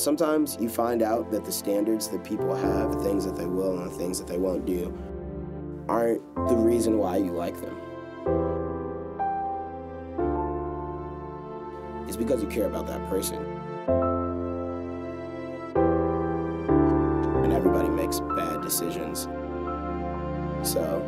Sometimes you find out that the standards that people have, the things that they will and the things that they won't do, aren't the reason why you like them. It's because you care about that person. Everybody makes bad decisions. So,